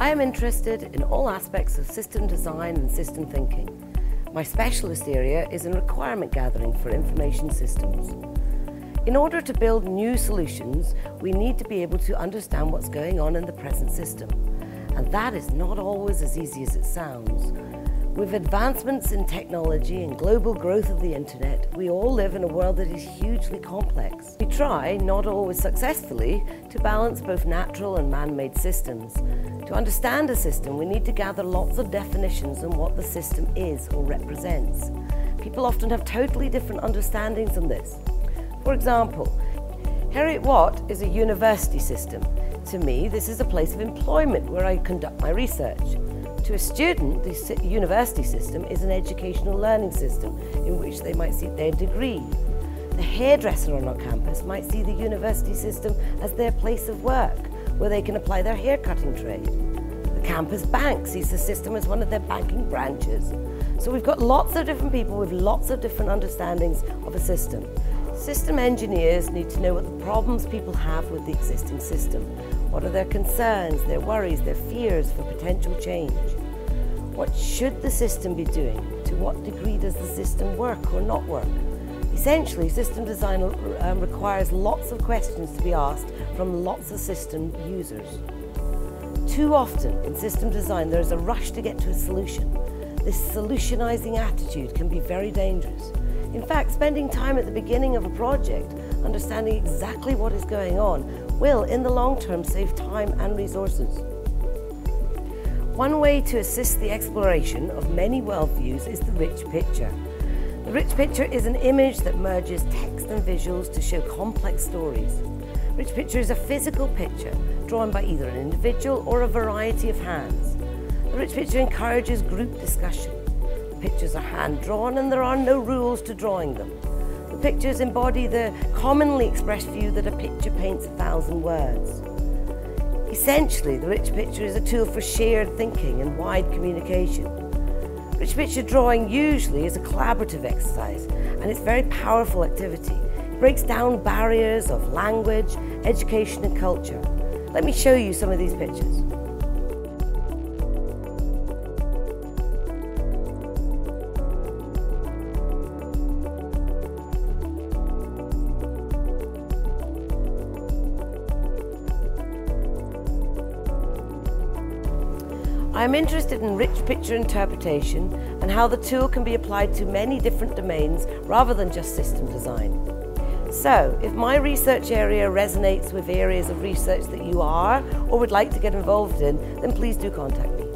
I am interested in all aspects of system design and system thinking. My specialist area is in requirement gathering for information systems. In order to build new solutions, we need to be able to understand what's going on in the present system. And that is not always as easy as it sounds. With advancements in technology and global growth of the internet, we all live in a world that is hugely complex. We try, not always successfully, to balance both natural and man-made systems. To understand a system, we need to gather lots of definitions on what the system is or represents. People often have totally different understandings on this. For example, Heriot-Watt is a university system. To me, this is a place of employment where I conduct my research. To a student, the university system is an educational learning system in which they might seek their degree. The hairdresser on our campus might see the university system as their place of work, where they can apply their haircutting trade. The campus bank sees the system as one of their banking branches. So we've got lots of different people with lots of different understandings of a system. System engineers need to know what the problems people have with the existing system. What are their concerns, their worries, their fears for potential change? What should the system be doing? To what degree does the system work or not work? Essentially, system design um, requires lots of questions to be asked from lots of system users. Too often in system design, there is a rush to get to a solution. This solutionizing attitude can be very dangerous. In fact, spending time at the beginning of a project, understanding exactly what is going on, will, in the long term, save time and resources. One way to assist the exploration of many worldviews is the rich picture. The rich picture is an image that merges text and visuals to show complex stories. Rich picture is a physical picture drawn by either an individual or a variety of hands. The rich picture encourages group discussion. Pictures are hand-drawn and there are no rules to drawing them. The pictures embody the commonly expressed view that a picture paints a thousand words. Essentially, the rich picture is a tool for shared thinking and wide communication. Rich picture drawing usually is a collaborative exercise and it's a very powerful activity. It breaks down barriers of language, education and culture. Let me show you some of these pictures. I am interested in rich picture interpretation and how the tool can be applied to many different domains rather than just system design. So, if my research area resonates with areas of research that you are or would like to get involved in, then please do contact me.